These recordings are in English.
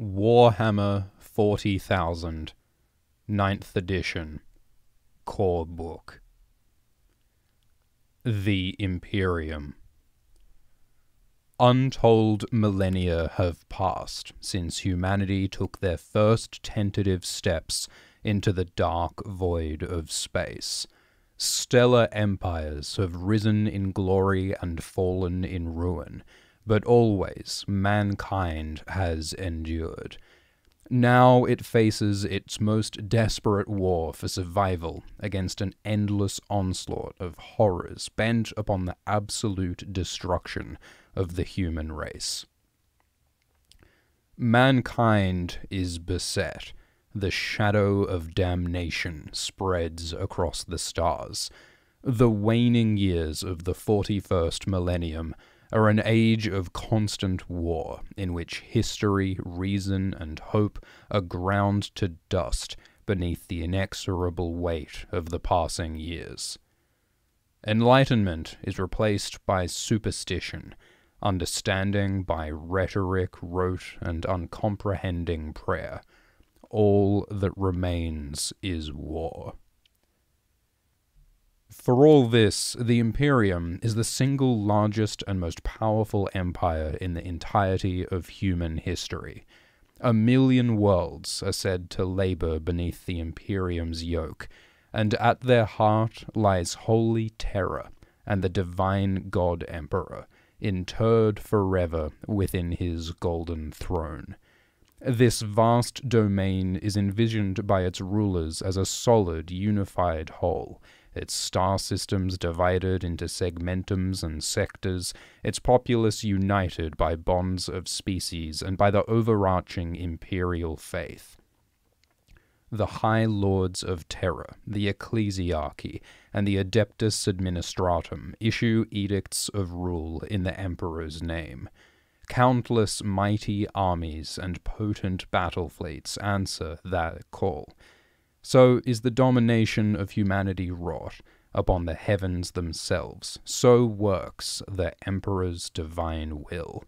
Warhammer 40,000, 9th edition, core book. The Imperium. Untold millennia have passed since humanity took their first tentative steps into the dark void of space. Stellar empires have risen in glory and fallen in ruin but always mankind has endured. Now it faces its most desperate war for survival against an endless onslaught of horrors bent upon the absolute destruction of the human race. Mankind is beset. The shadow of damnation spreads across the stars. The waning years of the 41st millennium are an age of constant war in which history, reason, and hope are ground to dust beneath the inexorable weight of the passing years. Enlightenment is replaced by superstition, understanding by rhetoric, rote, and uncomprehending prayer. All that remains is war. For all this, the Imperium is the single largest and most powerful empire in the entirety of human history. A million worlds are said to labor beneath the Imperium's yoke, and at their heart lies Holy Terra and the divine God Emperor, interred forever within his golden throne. This vast domain is envisioned by its rulers as a solid, unified whole its star systems divided into segmentums and sectors, its populace united by bonds of species and by the overarching imperial faith. The High Lords of Terra, the Ecclesiarchy, and the Adeptus Administratum issue edicts of rule in the Emperor's name. Countless mighty armies and potent battle fleets answer that call so is the domination of humanity wrought upon the heavens themselves. So works the Emperor's divine will.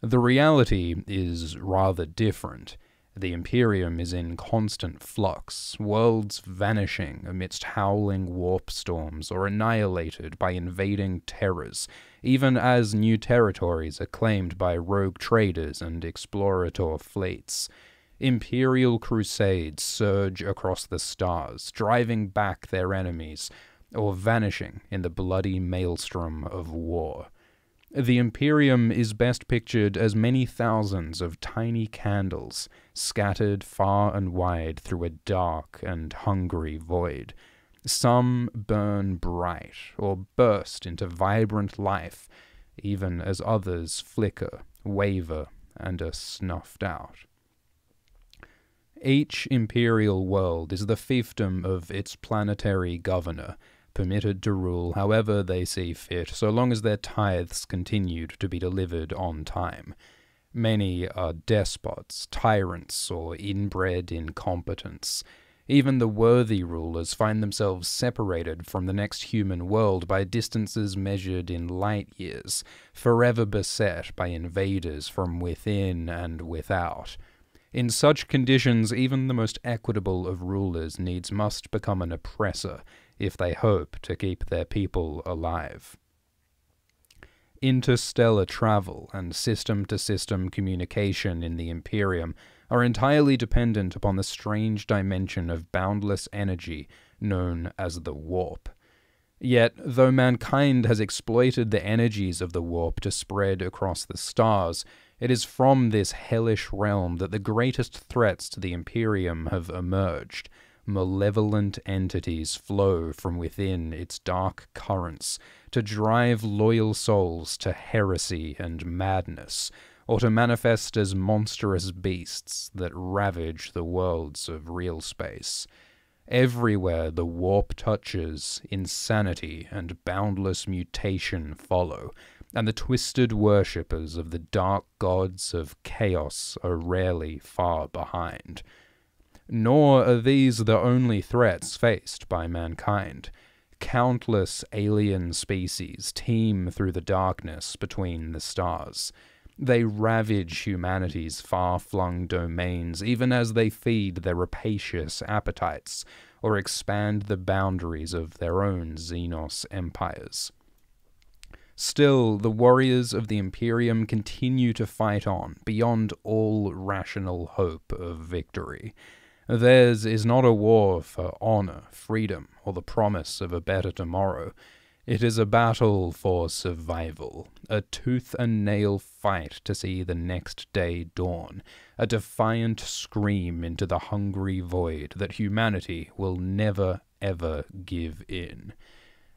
The reality is rather different. The Imperium is in constant flux, worlds vanishing amidst howling warp storms or annihilated by invading terrors, even as new territories are claimed by rogue traders and explorator fleets. Imperial crusades surge across the stars, driving back their enemies, or vanishing in the bloody maelstrom of war. The Imperium is best pictured as many thousands of tiny candles scattered far and wide through a dark and hungry void. Some burn bright or burst into vibrant life, even as others flicker, waver, and are snuffed out. Each imperial world is the fiefdom of its planetary governor, permitted to rule however they see fit, so long as their tithes continued to be delivered on time. Many are despots, tyrants, or inbred incompetents. Even the worthy rulers find themselves separated from the next human world by distances measured in light years, forever beset by invaders from within and without. In such conditions, even the most equitable of rulers needs must become an oppressor if they hope to keep their people alive. Interstellar travel and system to system communication in the Imperium are entirely dependent upon the strange dimension of boundless energy known as the warp. Yet, though mankind has exploited the energies of the warp to spread across the stars, it is from this hellish realm that the greatest threats to the Imperium have emerged. Malevolent entities flow from within its dark currents to drive loyal souls to heresy and madness, or to manifest as monstrous beasts that ravage the worlds of real space. Everywhere the warp touches, insanity and boundless mutation follow, and the twisted worshippers of the dark gods of chaos are rarely far behind. Nor are these the only threats faced by mankind. Countless alien species teem through the darkness between the stars. They ravage humanity's far flung domains, even as they feed their rapacious appetites or expand the boundaries of their own Xenos empires. Still, the warriors of the Imperium continue to fight on, beyond all rational hope of victory. Theirs is not a war for honor, freedom, or the promise of a better tomorrow. It is a battle for survival, a tooth and nail fight to see the next day dawn, a defiant scream into the hungry void that humanity will never ever give in.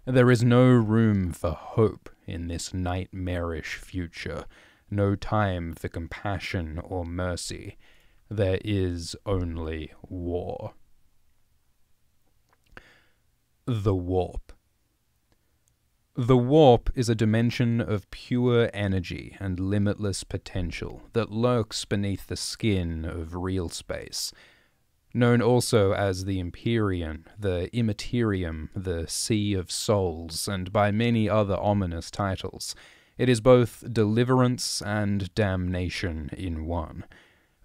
There is no room for hope in this nightmarish future, no time for compassion or mercy. There is only war. The Warp. The warp is a dimension of pure energy and limitless potential that lurks beneath the skin of real space known also as the Empyrean, the Immaterium, the Sea of Souls, and by many other ominous titles. It is both deliverance and damnation in one.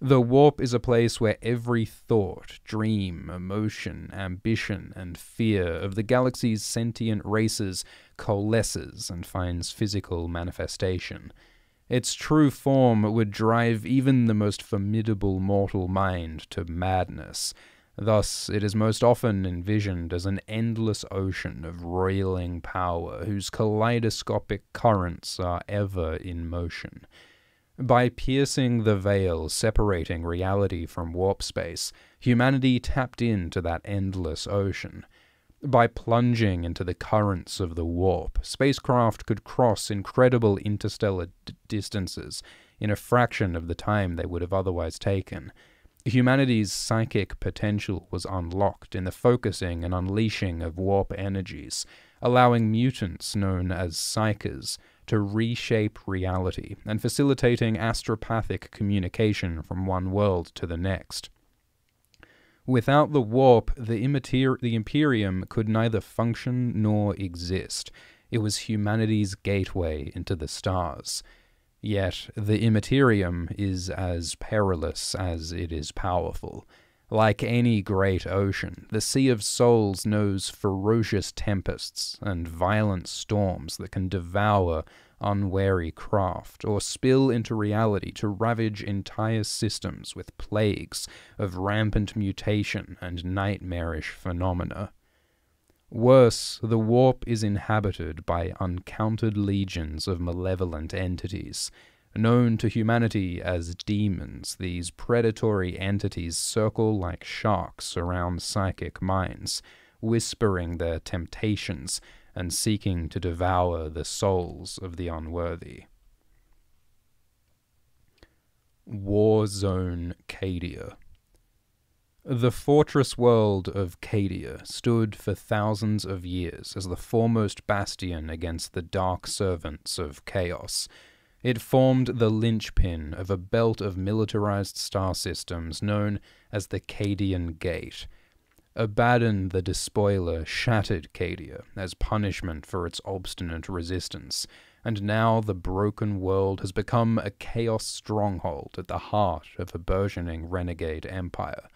The warp is a place where every thought, dream, emotion, ambition, and fear of the galaxy's sentient races coalesces and finds physical manifestation. Its true form would drive even the most formidable mortal mind to madness. Thus, it is most often envisioned as an endless ocean of roiling power whose kaleidoscopic currents are ever in motion. By piercing the veil separating reality from warp space, humanity tapped into that endless ocean. By plunging into the currents of the warp, spacecraft could cross incredible interstellar distances in a fraction of the time they would have otherwise taken. Humanity's psychic potential was unlocked in the focusing and unleashing of warp energies, allowing mutants known as psykers to reshape reality and facilitating astropathic communication from one world to the next. Without the warp, the, immater- the Imperium could neither function nor exist. It was humanity's gateway into the stars. Yet the Immaterium is as perilous as it is powerful. Like any great ocean, the Sea of Souls knows ferocious tempests and violent storms that can devour unwary craft, or spill into reality to ravage entire systems with plagues of rampant mutation and nightmarish phenomena. Worse, the warp is inhabited by uncounted legions of malevolent entities. Known to humanity as demons, these predatory entities circle like sharks around psychic minds, whispering their temptations and seeking to devour the souls of the unworthy. War Zone Cadia. The fortress world of Cadia stood for thousands of years as the foremost bastion against the dark servants of chaos. It formed the linchpin of a belt of militarized star systems known as the Cadian Gate, Abaddon the Despoiler shattered Cadia as punishment for its obstinate resistance, and now the broken world has become a chaos stronghold at the heart of a burgeoning renegade empire.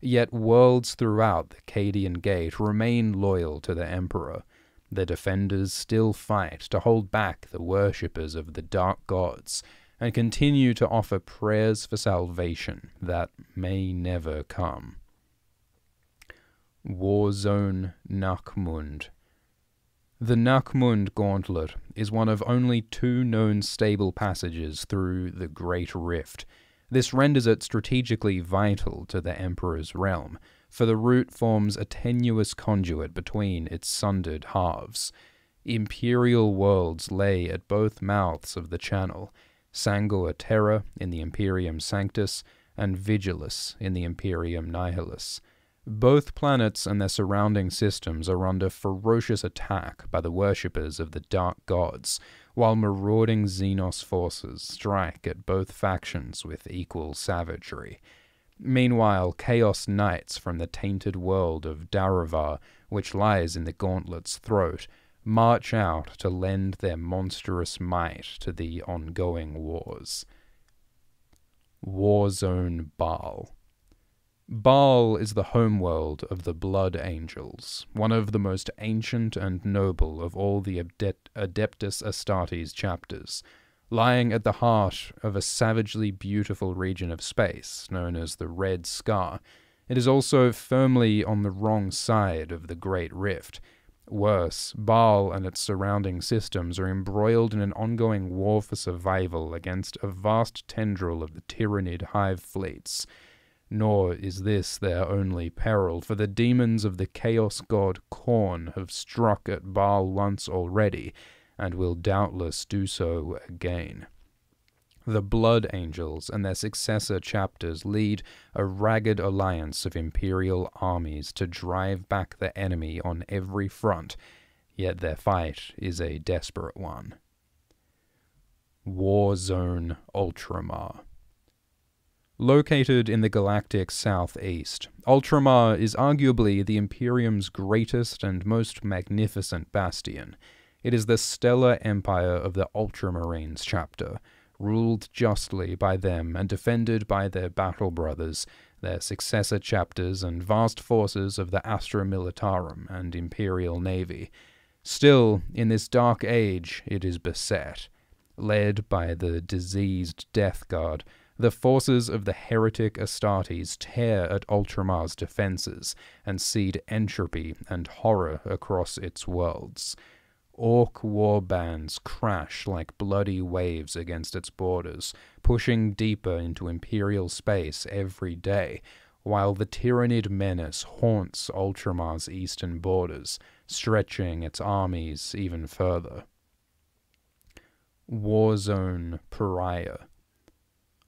Yet worlds throughout the Cadian Gate remain loyal to the Emperor. The defenders still fight to hold back the worshippers of the dark gods and continue to offer prayers for salvation that may never come. Warzone Nachmund. The Nachmund Gauntlet is one of only two known stable passages through the Great Rift. This renders it strategically vital to the Emperor's realm, for the route forms a tenuous conduit between its sundered halves. Imperial worlds lay at both mouths of the channel, Sangua Terra in the Imperium Sanctus, and Vigilus in the Imperium Nihilus. Both planets and their surrounding systems are under ferocious attack by the worshippers of the Dark Gods, while marauding Xenos forces strike at both factions with equal savagery. Meanwhile, Chaos Knights from the tainted world of Dharrovar, which lies in the Gauntlet's throat, march out to lend their monstrous might to the ongoing wars. Warzone Baal. Baal is the homeworld of the Blood Angels, one of the most ancient and noble of all the Adeptus Astartes chapters, lying at the heart of a savagely beautiful region of space known as the Red Scar. It is also firmly on the wrong side of the Great Rift. Worse, Baal and its surrounding systems are embroiled in an ongoing war for survival against a vast tendril of the Tyranid hive fleets. Nor is this their only peril, for the demons of the chaos god Khorne have struck at Baal once already, and will doubtless do so again. The Blood Angels and their successor chapters lead a ragged alliance of imperial armies to drive back the enemy on every front, yet their fight is a desperate one. War Zone Ultramar. Located in the galactic southeast, Ultramar is arguably the Imperium's greatest and most magnificent bastion. It is the stellar empire of the Ultramarines chapter, ruled justly by them and defended by their battle brothers, their successor chapters, and vast forces of the Astra Militarum and Imperial Navy. Still, in this dark age, it is beset. Led by the diseased Death Guard, the forces of the heretic Astartes tear at Ultramar's defenses and seed entropy and horror across its worlds. Ork war bands crash like bloody waves against its borders, pushing deeper into Imperial space every day, while the Tyranid menace haunts Ultramar's eastern borders, stretching its armies even further. Warzone Pariah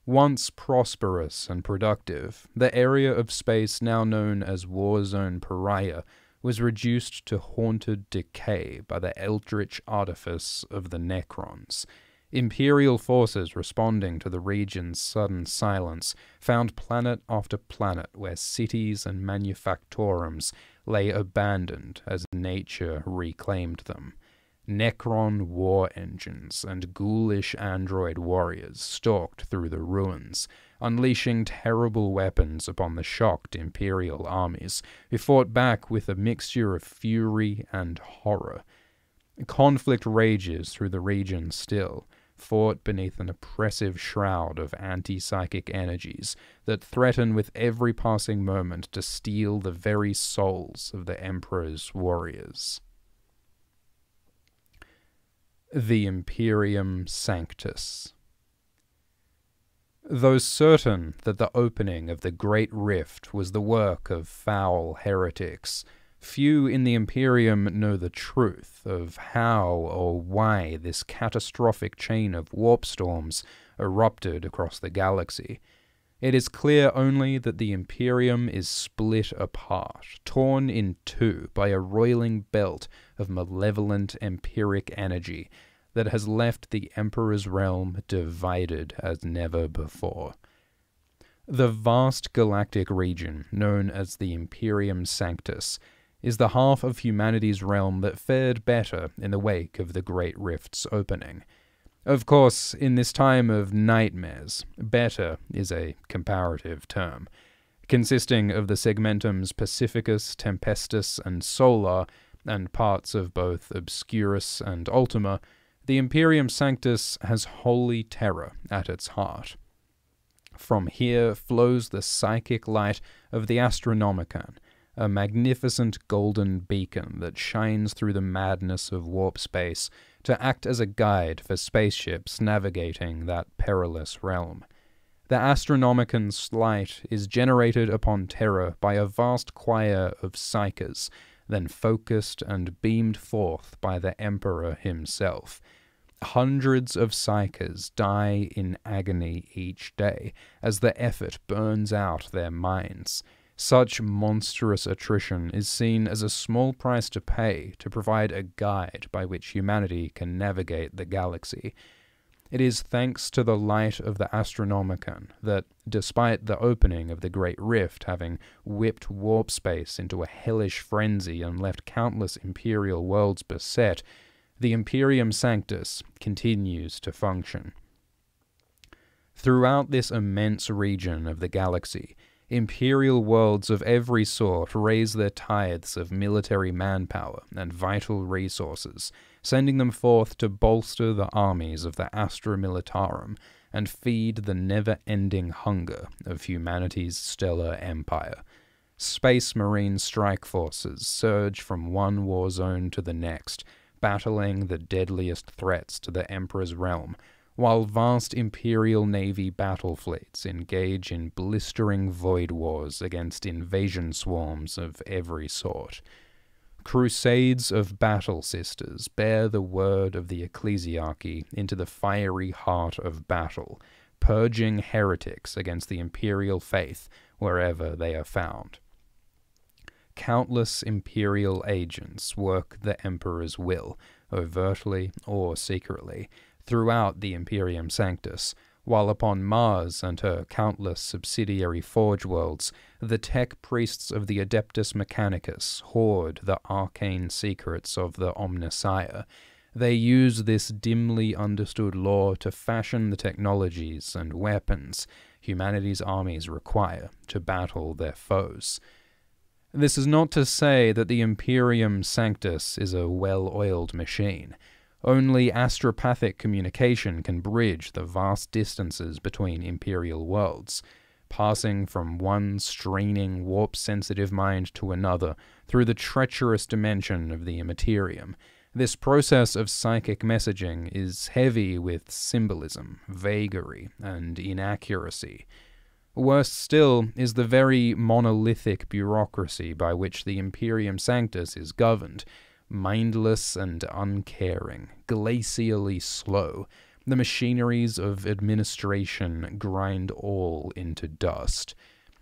once prosperous and productive, the area of space now known as Warzone Pariah was reduced to haunted decay by the eldritch artifice of the Necrons. Imperial forces responding to the region's sudden silence found planet after planet where cities and manufactorums lay abandoned as nature reclaimed them. Necron war engines and ghoulish android warriors stalked through the ruins, unleashing terrible weapons upon the shocked Imperial armies, who fought back with a mixture of fury and horror. Conflict rages through the region still, fought beneath an oppressive shroud of anti psychic energies that threaten with every passing moment to steal the very souls of the Emperor's warriors the Imperium Sanctus. Though certain that the opening of the Great Rift was the work of foul heretics, few in the Imperium know the truth of how or why this catastrophic chain of warp storms erupted across the galaxy. It is clear only that the Imperium is split apart, torn in two by a roiling belt of malevolent empyric energy that has left the Emperor's realm divided as never before. The vast galactic region, known as the Imperium Sanctus, is the half of humanity's realm that fared better in the wake of the Great Rift's opening. Of course, in this time of nightmares, better is a comparative term. Consisting of the segmentums Pacificus, Tempestus, and Solar, and parts of both Obscurus and Ultima, the Imperium Sanctus has Holy Terra at its heart. From here flows the psychic light of the Astronomicon, a magnificent golden beacon that shines through the madness of warp space to act as a guide for spaceships navigating that perilous realm. The Astronomicon's light is generated upon Terra by a vast choir of psykers, then focused and beamed forth by the Emperor himself. Hundreds of psykers die in agony each day as the effort burns out their minds. Such monstrous attrition is seen as a small price to pay to provide a guide by which humanity can navigate the galaxy. It is thanks to the light of the Astronomicon that, despite the opening of the Great Rift having whipped warp space into a hellish frenzy and left countless Imperial worlds beset, the Imperium Sanctus continues to function. Throughout this immense region of the galaxy, imperial worlds of every sort raise their tithes of military manpower and vital resources, sending them forth to bolster the armies of the Astra Militarum and feed the never ending hunger of humanity's stellar empire. Space Marine strike forces surge from one war zone to the next, battling the deadliest threats to the Emperor's realm while vast Imperial Navy battle fleets engage in blistering void wars against invasion swarms of every sort. Crusades of battle sisters bear the word of the ecclesiarchy into the fiery heart of battle, purging heretics against the imperial faith wherever they are found. Countless imperial agents work the emperor's will, overtly or secretly, throughout the Imperium Sanctus, while upon Mars and her countless subsidiary forge worlds, the tech priests of the Adeptus Mechanicus hoard the arcane secrets of the Omnissiah. They use this dimly understood law to fashion the technologies and weapons humanity's armies require to battle their foes. This is not to say that the Imperium Sanctus is a well oiled machine. Only astropathic communication can bridge the vast distances between imperial worlds, passing from one straining, warp sensitive mind to another through the treacherous dimension of the immaterium. This process of psychic messaging is heavy with symbolism, vagary, and inaccuracy. Worse still is the very monolithic bureaucracy by which the Imperium Sanctus is governed, mindless and uncaring, glacially slow. The machineries of administration grind all into dust.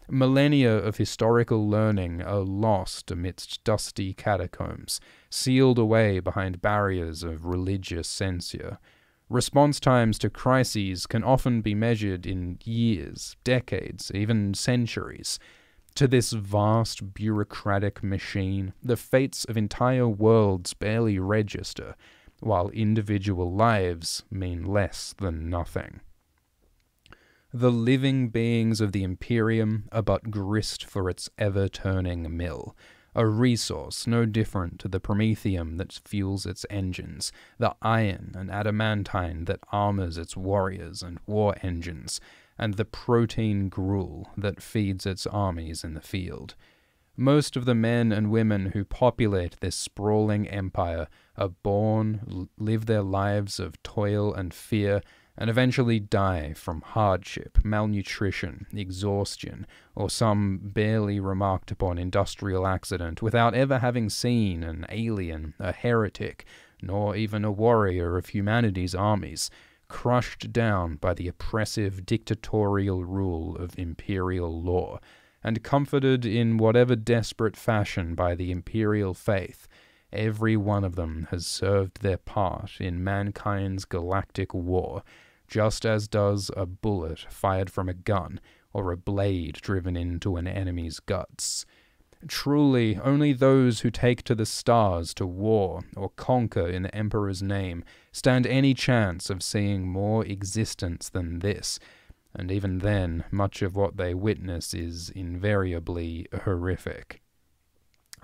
Millennia of historical learning are lost amidst dusty catacombs, sealed away behind barriers of religious censure. Response times to crises can often be measured in years, decades, even centuries. To this vast bureaucratic machine, the fates of entire worlds barely register, while individual lives mean less than nothing. The living beings of the Imperium are but grist for its ever turning mill, a resource no different to the promethium that fuels its engines, the iron and adamantine that armors its warriors and war engines, and the protein gruel that feeds its armies in the field. Most of the men and women who populate this sprawling empire are born, live their lives of toil and fear, and eventually die from hardship, malnutrition, exhaustion, or some barely remarked upon industrial accident without ever having seen an alien, a heretic, nor even a warrior of humanity's armies crushed down by the oppressive dictatorial rule of imperial law, and comforted in whatever desperate fashion by the imperial faith, every one of them has served their part in mankind's galactic war, just as does a bullet fired from a gun or a blade driven into an enemy's guts. Truly, only those who take to the stars to war or conquer in the Emperor's name stand any chance of seeing more existence than this, and even then, much of what they witness is invariably horrific.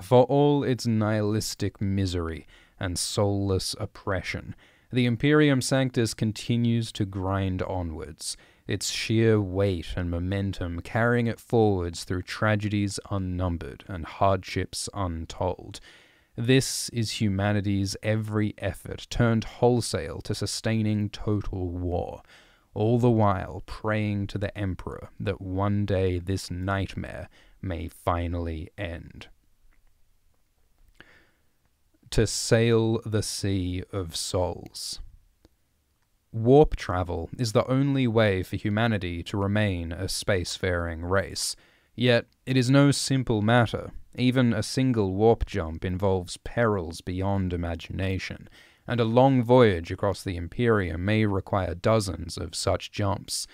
For all its nihilistic misery and soulless oppression, the Imperium Sanctus continues to grind onwards its sheer weight and momentum carrying it forwards through tragedies unnumbered and hardships untold. This is humanity's every effort turned wholesale to sustaining total war, all the while praying to the Emperor that one day this nightmare may finally end. To sail the sea of souls. Warp travel is the only way for humanity to remain a spacefaring race. Yet, it is no simple matter. Even a single warp jump involves perils beyond imagination, and a long voyage across the Imperium may require dozens of such jumps.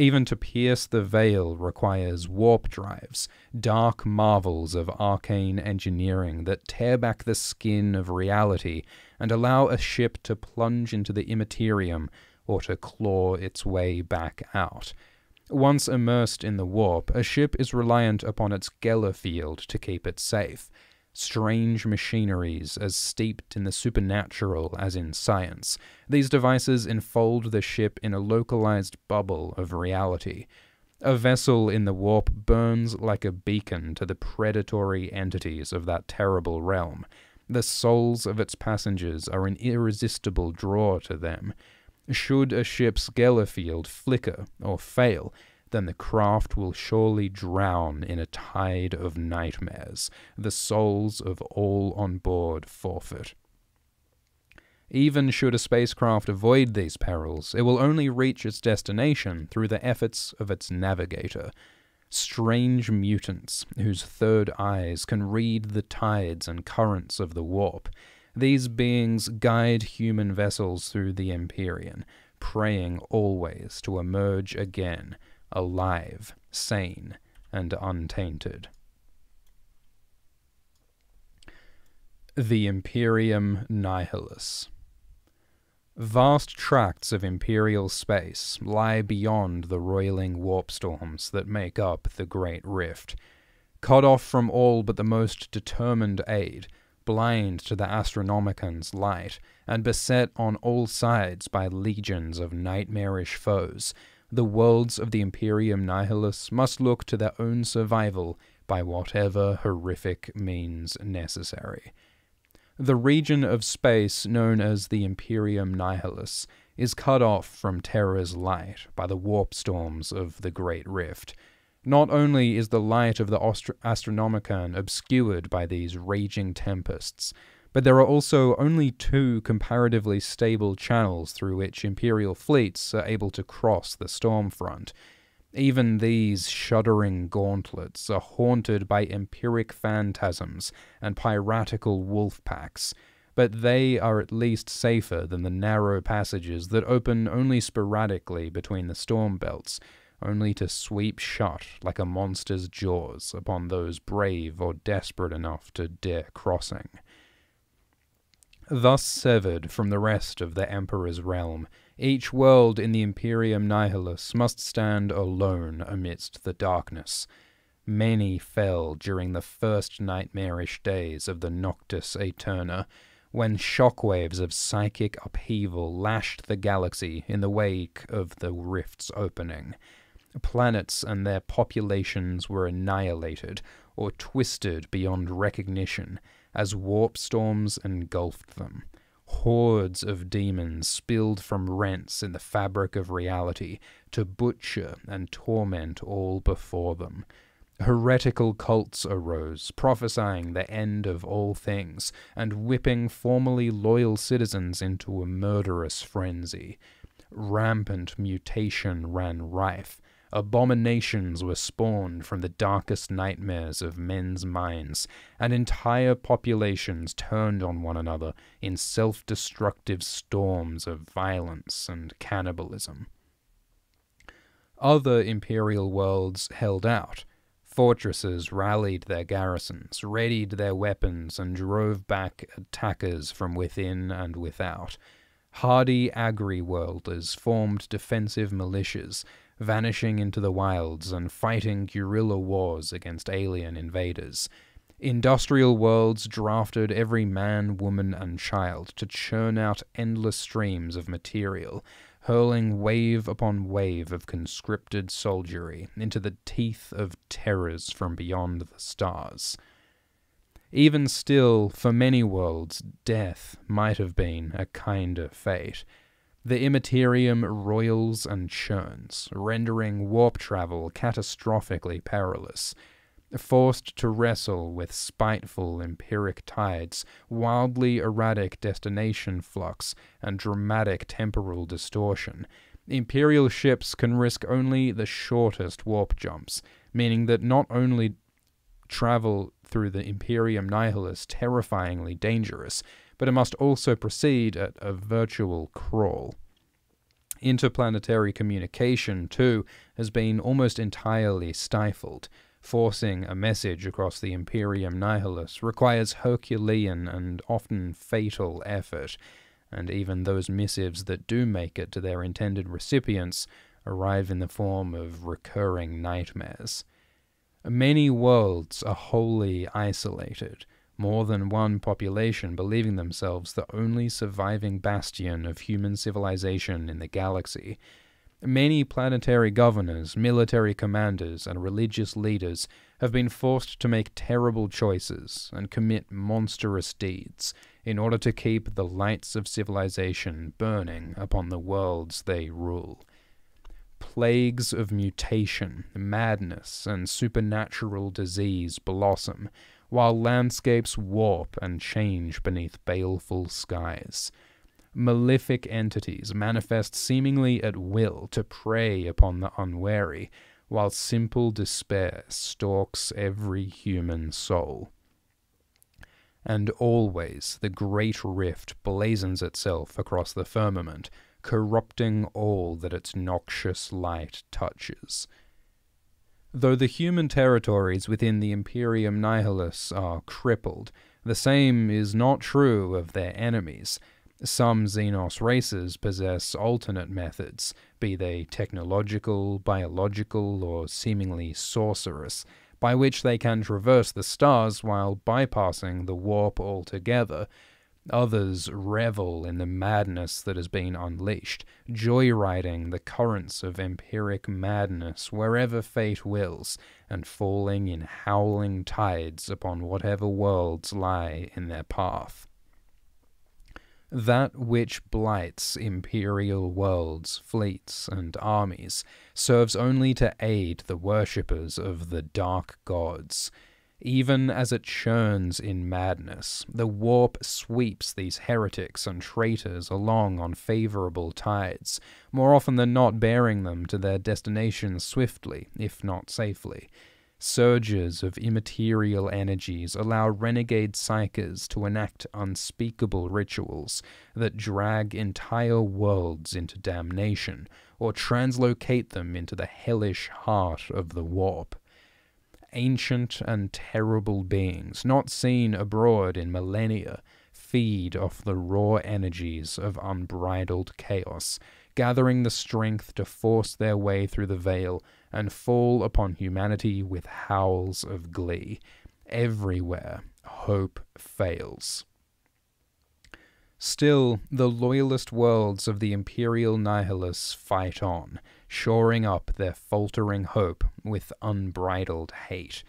Even to pierce the veil requires warp drives, dark marvels of arcane engineering that tear back the skin of reality and allow a ship to plunge into the immaterium or to claw its way back out. Once immersed in the warp, a ship is reliant upon its Geller field to keep it safe strange machineries as steeped in the supernatural as in science. These devices enfold the ship in a localized bubble of reality. A vessel in the warp burns like a beacon to the predatory entities of that terrible realm. The souls of its passengers are an irresistible draw to them. Should a ship's Geller field flicker or fail, then the craft will surely drown in a tide of nightmares, the souls of all on board forfeit. Even should a spacecraft avoid these perils, it will only reach its destination through the efforts of its navigator. Strange mutants, whose third eyes can read the tides and currents of the warp. These beings guide human vessels through the Empyrean, praying always to emerge again alive, sane, and untainted. The Imperium Nihilus. Vast tracts of imperial space lie beyond the roiling warp storms that make up the Great Rift. Cut off from all but the most determined aid, blind to the Astronomicon's light, and beset on all sides by legions of nightmarish foes, the worlds of the Imperium Nihilus must look to their own survival by whatever horrific means necessary. The region of space known as the Imperium Nihilus is cut off from Terra's light by the warp storms of the Great Rift. Not only is the light of the Astronomicon obscured by these raging tempests, but there are also only two comparatively stable channels through which Imperial fleets are able to cross the storm front. Even these shuddering gauntlets are haunted by empyric phantasms and piratical wolf packs, but they are at least safer than the narrow passages that open only sporadically between the storm belts, only to sweep shut like a monster's jaws upon those brave or desperate enough to dare crossing. Thus severed from the rest of the Emperor's realm, each world in the Imperium Nihilus must stand alone amidst the darkness. Many fell during the first nightmarish days of the Noctis Aeterna, when shockwaves of psychic upheaval lashed the galaxy in the wake of the rift's opening. Planets and their populations were annihilated or twisted beyond recognition, as warp storms engulfed them. Hordes of demons spilled from rents in the fabric of reality to butcher and torment all before them. Heretical cults arose, prophesying the end of all things, and whipping formerly loyal citizens into a murderous frenzy. Rampant mutation ran rife, Abominations were spawned from the darkest nightmares of men's minds, and entire populations turned on one another in self destructive storms of violence and cannibalism. Other imperial worlds held out. Fortresses rallied their garrisons, readied their weapons, and drove back attackers from within and without. Hardy agri-worlders formed defensive militias, vanishing into the wilds and fighting guerrilla wars against alien invaders. Industrial worlds drafted every man, woman, and child to churn out endless streams of material, hurling wave upon wave of conscripted soldiery into the teeth of terrors from beyond the stars. Even still, for many worlds, death might have been a kinder fate. The Immaterium roils and churns, rendering warp travel catastrophically perilous. Forced to wrestle with spiteful empyric tides, wildly erratic destination flux, and dramatic temporal distortion, Imperial ships can risk only the shortest warp jumps, meaning that not only travel through the Imperium Nihilus terrifyingly dangerous, but it must also proceed at a virtual crawl. Interplanetary communication, too, has been almost entirely stifled. Forcing a message across the Imperium Nihilus requires Herculean and often fatal effort, and even those missives that do make it to their intended recipients arrive in the form of recurring nightmares. Many worlds are wholly isolated, more than one population believing themselves the only surviving bastion of human civilization in the galaxy. Many planetary governors, military commanders, and religious leaders have been forced to make terrible choices and commit monstrous deeds in order to keep the lights of civilization burning upon the worlds they rule. Plagues of mutation, madness, and supernatural disease blossom, while landscapes warp and change beneath baleful skies. Malefic entities manifest seemingly at will to prey upon the unwary, while simple despair stalks every human soul. And always the great rift blazons itself across the firmament, corrupting all that its noxious light touches. Though the human territories within the Imperium Nihilus are crippled, the same is not true of their enemies. Some Xenos races possess alternate methods, be they technological, biological, or seemingly sorcerous, by which they can traverse the stars while bypassing the warp altogether, Others revel in the madness that has been unleashed, joyriding the currents of empyric madness wherever fate wills, and falling in howling tides upon whatever worlds lie in their path. That which blights imperial worlds, fleets, and armies serves only to aid the worshippers of the dark gods even as it churns in madness, the warp sweeps these heretics and traitors along on favorable tides, more often than not bearing them to their destinations swiftly, if not safely. Surges of immaterial energies allow renegade psykers to enact unspeakable rituals that drag entire worlds into damnation, or translocate them into the hellish heart of the warp ancient and terrible beings, not seen abroad in millennia, feed off the raw energies of unbridled chaos, gathering the strength to force their way through the veil and fall upon humanity with howls of glee. Everywhere, hope fails. Still, the loyalist worlds of the Imperium Nihilus fight on, shoring up their faltering hope with unbridled hate.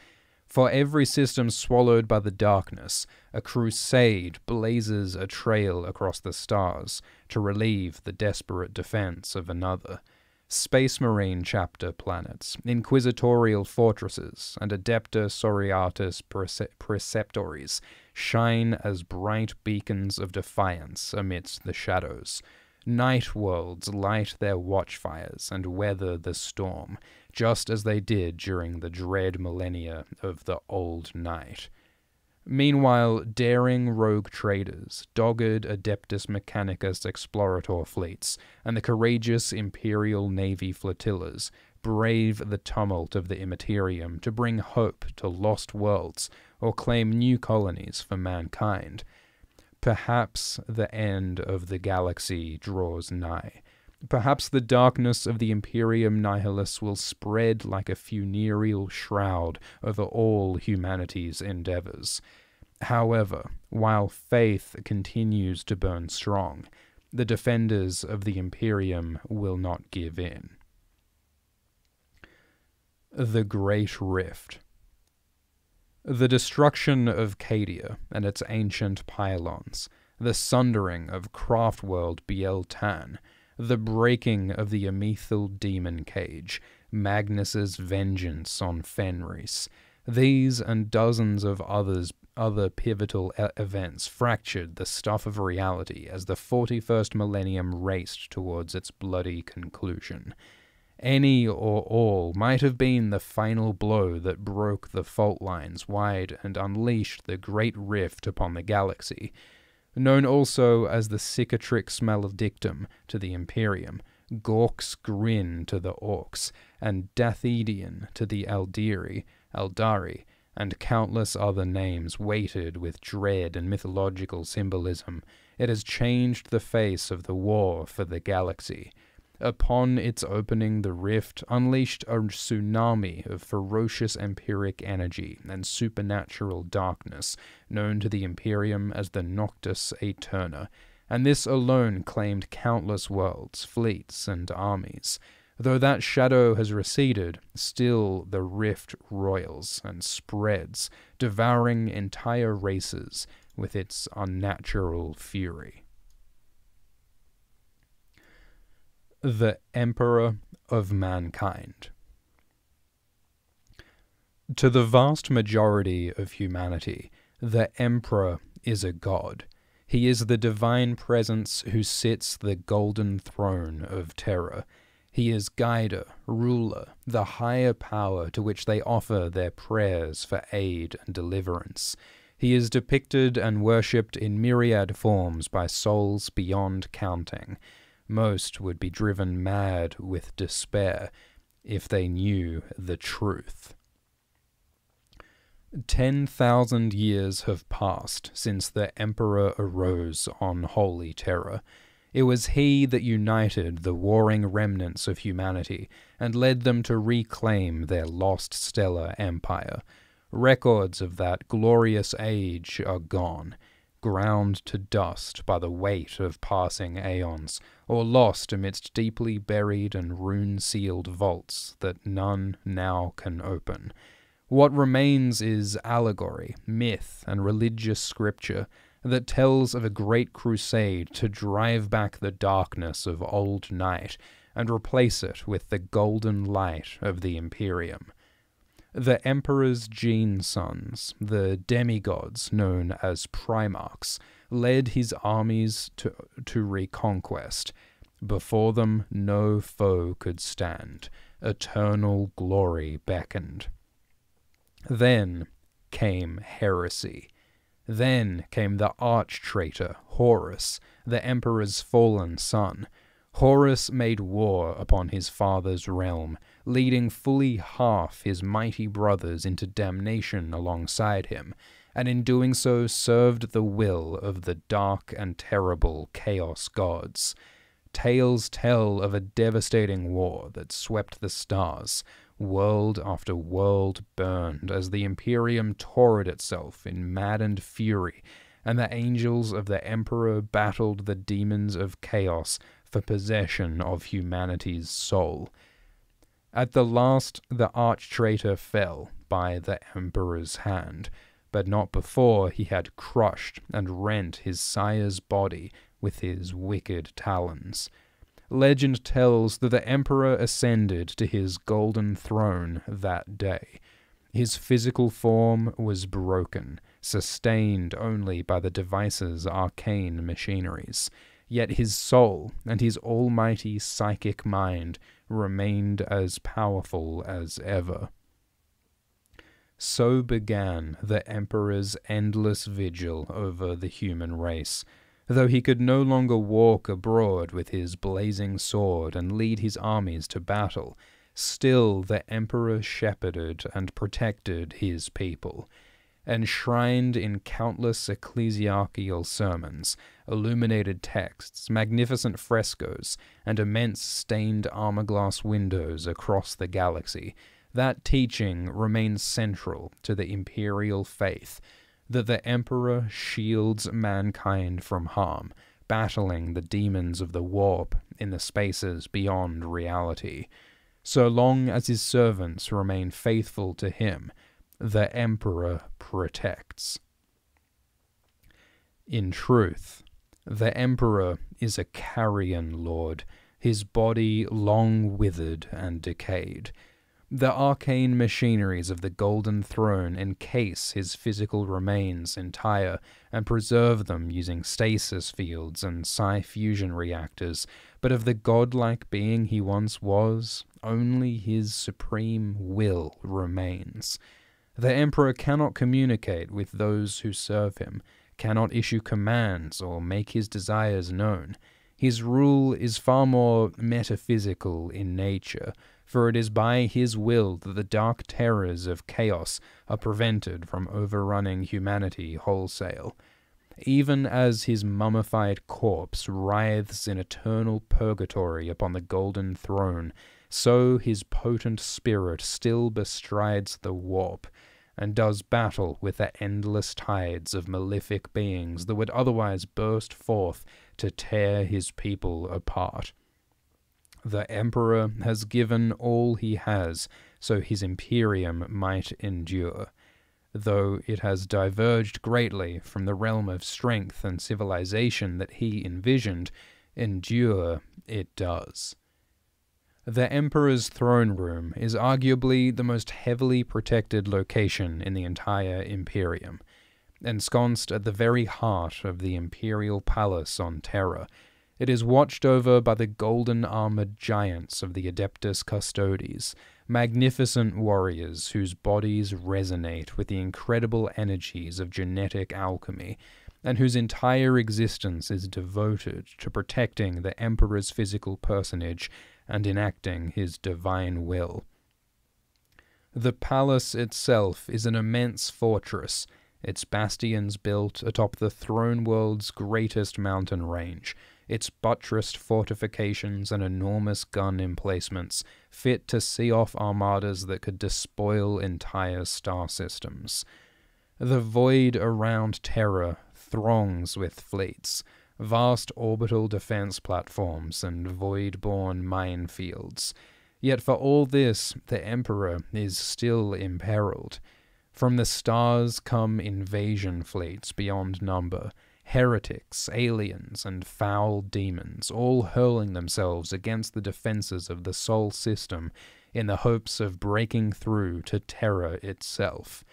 For every system swallowed by the darkness, a crusade blazes a trail across the stars to relieve the desperate defense of another. Space Marine chapter planets, inquisitorial fortresses, and Adepta Sororitas preceptories shine as bright beacons of defiance amidst the shadows. Night worlds light their watchfires and weather the storm, just as they did during the dread millennia of the Old Night. Meanwhile, daring rogue traders, dogged Adeptus Mechanicus explorator fleets, and the courageous Imperial Navy flotillas brave the tumult of the Immaterium to bring hope to lost worlds or claim new colonies for mankind. Perhaps the end of the galaxy draws nigh. Perhaps the darkness of the Imperium Nihilus will spread like a funereal shroud over all humanity's endeavors. However, while faith continues to burn strong, the defenders of the Imperium will not give in. The Great Rift the destruction of Cadia and its ancient pylons, the sundering of Craftworld Biel Tan, the breaking of the Amethil demon cage, Magnus's vengeance on Fenris, these and dozens of others other pivotal e- events fractured the stuff of reality as the 41st millennium raced towards its bloody conclusion. Any or all might have been the final blow that broke the fault lines wide and unleashed the great rift upon the galaxy. Known also as the Cicatrix maledictum to the Imperium, Gork's grin to the Orks, and Dathedian to the Aeldari, Eldari, and countless other names weighted with dread and mythological symbolism, it has changed the face of the war for the galaxy. Upon its opening, the rift unleashed a tsunami of ferocious empyric energy and supernatural darkness, known to the Imperium as the Noctis Aeterna, and this alone claimed countless worlds, fleets, and armies. Though that shadow has receded, still the rift roils and spreads, devouring entire races with its unnatural fury. The Emperor of Mankind. To the vast majority of humanity, the Emperor is a god. He is the divine presence who sits the golden throne of Terra. He is guider, ruler, the higher power to which they offer their prayers for aid and deliverance. He is depicted and worshipped in myriad forms by souls beyond counting. Most would be driven mad with despair if they knew the truth. Ten thousand years have passed since the Emperor arose on Holy Terra. It was he that united the warring remnants of humanity and led them to reclaim their lost stellar empire. Records of that glorious age are gone, ground to dust by the weight of passing aeons, or lost amidst deeply buried and rune sealed vaults that none now can open. What remains is allegory, myth, and religious scripture that tells of a great crusade to drive back the darkness of old night and replace it with the golden light of the Imperium. The Emperor's gene sons, the demigods known as Primarchs, led his armies to, to reconquest. Before them no foe could stand. Eternal glory beckoned. Then came heresy. Then came the arch traitor, Horus, the emperor's fallen son. Horus made war upon his father's realm, leading fully half his mighty brothers into damnation alongside him, and in doing so served the will of the dark and terrible Chaos gods. Tales tell of a devastating war that swept the stars. World after world burned as the Imperium tore at itself in maddened fury, and the angels of the Emperor battled the demons of chaos for possession of humanity's soul. At the last, the arch traitor fell by the Emperor's hand, but not before he had crushed and rent his sire's body with his wicked talons. Legend tells that the Emperor ascended to his golden throne that day. His physical form was broken, sustained only by the device's arcane machineries. Yet his soul and his almighty psychic mind remained as powerful as ever. So began the Emperor's endless vigil over the human race. Though he could no longer walk abroad with his blazing sword and lead his armies to battle, still the Emperor shepherded and protected his people enshrined in countless ecclesiastical sermons, illuminated texts, magnificent frescoes, and immense stained armor glass windows across the galaxy, that teaching remains central to the imperial faith that the Emperor shields mankind from harm, battling the demons of the warp in the spaces beyond reality. So long as his servants remain faithful to him, the Emperor protects. In truth, the Emperor is a carrion lord, his body long withered and decayed. The arcane machineries of the Golden Throne encase his physical remains entire and preserve them using stasis fields and psi fusion reactors, but of the godlike being he once was, only his supreme will remains. The Emperor cannot communicate with those who serve him, cannot issue commands or make his desires known. His rule is far more metaphysical in nature, for it is by his will that the dark terrors of chaos are prevented from overrunning humanity wholesale. Even as his mummified corpse writhes in eternal purgatory upon the golden throne, so his potent spirit still bestrides the warp, and does battle with the endless tides of malefic beings that would otherwise burst forth to tear his people apart. The Emperor has given all he has so his Imperium might endure, though it has diverged greatly from the realm of strength and civilization that he envisioned, endure it does. The Emperor's throne room is arguably the most heavily protected location in the entire Imperium. Ensconced at the very heart of the Imperial Palace on Terra, it is watched over by the golden armored giants of the Adeptus Custodes, magnificent warriors whose bodies resonate with the incredible energies of genetic alchemy, and whose entire existence is devoted to protecting the Emperor's physical personage and enacting his divine will. The palace itself is an immense fortress, its bastions built atop the throne world's greatest mountain range, its buttressed fortifications and enormous gun emplacements, fit to see off armadas that could despoil entire star systems. The void around Terra throngs with fleets, vast orbital defense platforms, and void born minefields. Yet for all this, the Emperor is still imperiled. From the stars come invasion fleets beyond number, heretics, aliens, and foul demons, all hurling themselves against the defenses of the Sol System in the hopes of breaking through to Terra itself.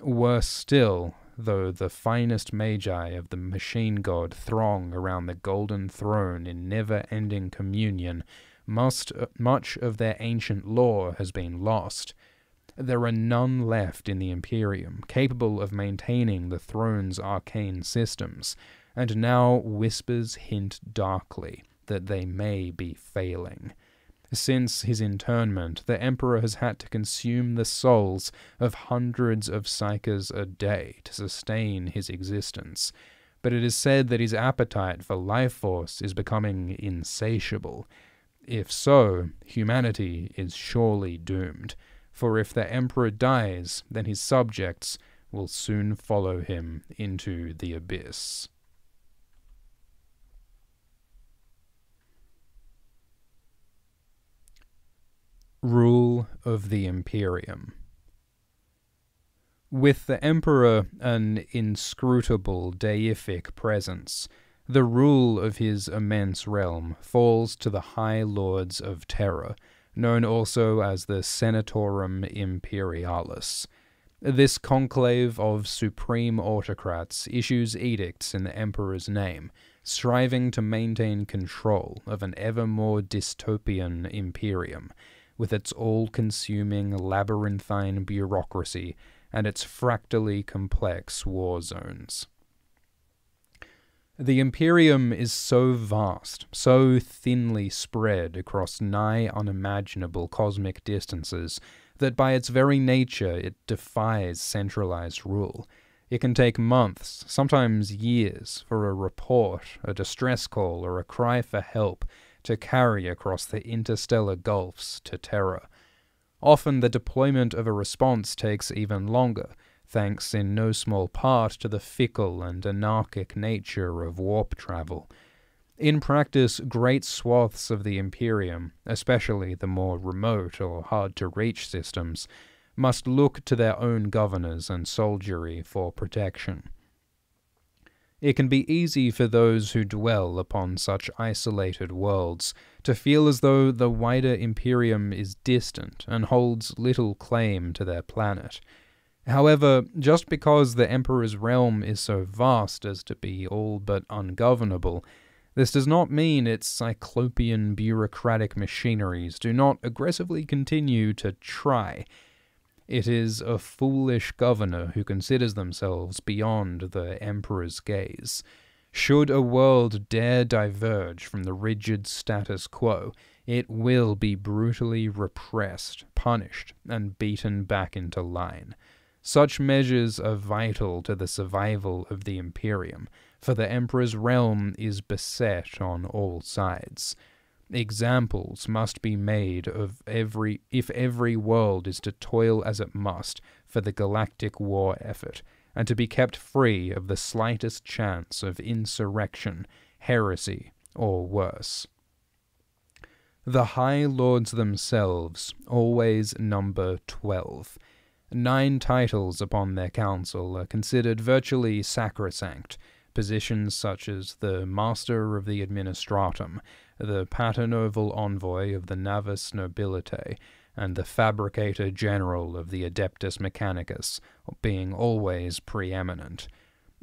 Worse still, though the finest magi of the machine god throng around the golden throne in never ending communion, must, uh, much of their ancient lore has been lost. There are none left in the Imperium capable of maintaining the throne's arcane systems, and now whispers hint darkly that they may be failing. Since his internment, the Emperor has had to consume the souls of hundreds of psykers a day to sustain his existence. But it is said that his appetite for life force is becoming insatiable. If so, humanity is surely doomed, for if the Emperor dies, then his subjects will soon follow him into the abyss. Rule of the Imperium. With the Emperor an inscrutable deific presence, the rule of his immense realm falls to the High Lords of Terra, known also as the Senatorum Imperialis. This conclave of supreme autocrats issues edicts in the Emperor's name, striving to maintain control of an ever more dystopian imperium with its all consuming labyrinthine bureaucracy and its fractally complex war zones. The Imperium is so vast, so thinly spread across nigh unimaginable cosmic distances, that by its very nature it defies centralized rule. It can take months, sometimes years, for a report, a distress call, or a cry for help to carry across the interstellar gulfs to Terra. Often the deployment of a response takes even longer, thanks in no small part to the fickle and anarchic nature of warp travel. In practice, great swaths of the Imperium, especially the more remote or hard to reach systems, must look to their own governors and soldiery for protection. It can be easy for those who dwell upon such isolated worlds to feel as though the wider Imperium is distant and holds little claim to their planet. However, just because the Emperor's realm is so vast as to be all but ungovernable, this does not mean its cyclopean bureaucratic machineries do not aggressively continue to try It is a foolish governor who considers themselves beyond the emperor's gaze. Should a world dare diverge from the rigid status quo, it will be brutally repressed, punished, and beaten back into line. Such measures are vital to the survival of the Imperium, for the Emperor's realm is beset on all sides. Examples must be made of every if every world is to toil as it must for the galactic war effort, and to be kept free of the slightest chance of insurrection, heresy, or worse. The High Lords themselves always number twelve. Nine titles upon their council are considered virtually sacrosanct, positions such as the Master of the Administratum, the Paternoval Envoy of the Navis Nobilite, and the Fabricator General of the Adeptus Mechanicus being always preeminent.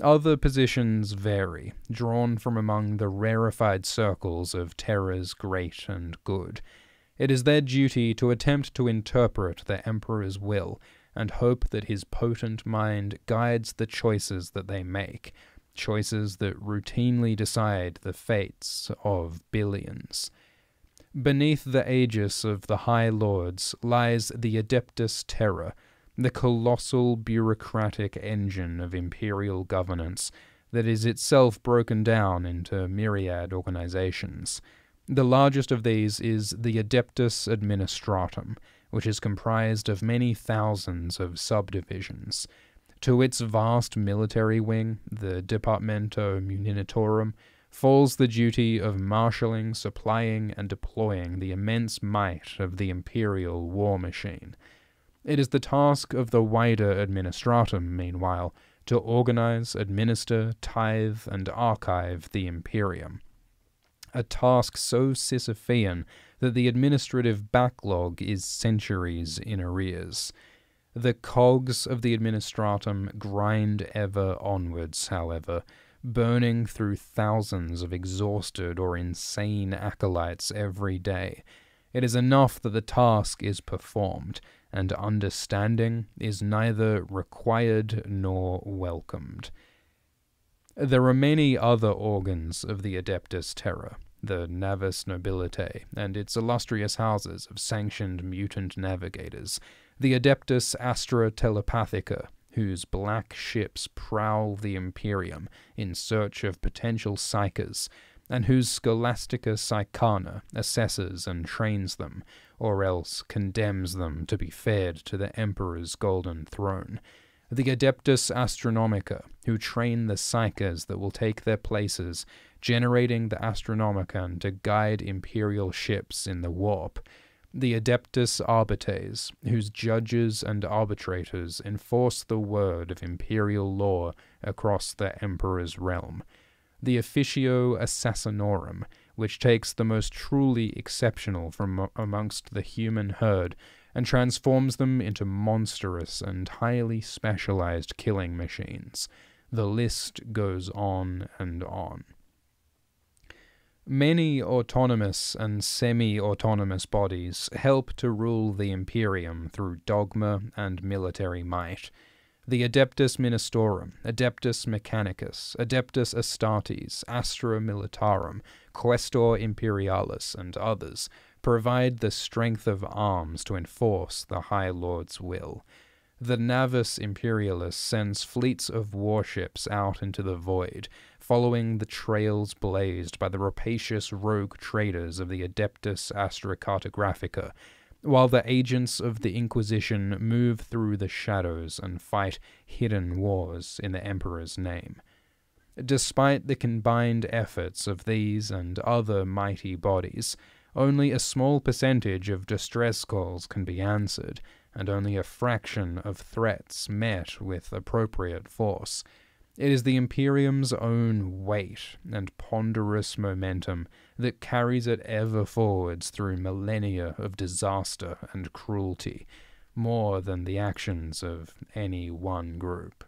Other positions vary, drawn from among the rarefied circles of Terra's great and good. It is their duty to attempt to interpret the Emperor's will, and hope that his potent mind guides the choices that they make, choices that routinely decide the fates of billions. Beneath the aegis of the High Lords lies the Adeptus Terra, the colossal bureaucratic engine of imperial governance that is itself broken down into myriad organizations. The largest of these is the Adeptus Administratum, which is comprised of many thousands of subdivisions. To its vast military wing, the Departamento Munitorum, falls the duty of marshalling, supplying, and deploying the immense might of the imperial war machine. It is the task of the wider administratum, meanwhile, to organize, administer, tithe, and archive the imperium. A task so Sisyphean that the administrative backlog is centuries in arrears. The cogs of the administratum grind ever onwards, however, burning through thousands of exhausted or insane acolytes every day. It is enough that the task is performed, and understanding is neither required nor welcomed. There are many other organs of the Adeptus Terra, the Navis Nobilite, and its illustrious houses of sanctioned mutant navigators, the Adeptus Astra Telepathica, whose black ships prowl the Imperium in search of potential psykers, and whose Scholastica Psykana assesses and trains them, or else condemns them to be fed to the Emperor's golden throne. The Adeptus Astronomica, who train the psykers that will take their places, generating the Astronomicon to guide Imperial ships in the warp. The Adeptus Arbites, whose judges and arbitrators enforce the word of Imperial law across the Emperor's realm the Officio Assassinorum, which takes the most truly exceptional from amongst the human herd and transforms them into monstrous and highly specialized killing machines. The list goes on and on. Many autonomous and semi autonomous bodies help to rule the Imperium through dogma and military might the Adeptus Ministorum, Adeptus Mechanicus, Adeptus Astartes, Astra Militarum, Questor Imperialis, and others provide the strength of arms to enforce the High Lord's will. The Navis Imperialis sends fleets of warships out into the void, following the trails blazed by the rapacious rogue traders of the Adeptus Astrocartographica, while the agents of the Inquisition move through the shadows and fight hidden wars in the Emperor's name. Despite the combined efforts of these and other mighty bodies, only a small percentage of distress calls can be answered, and only a fraction of threats met with appropriate force. It is the Imperium's own weight and ponderous momentum that carries it ever forwards through millennia of disaster and cruelty, more than the actions of any one group.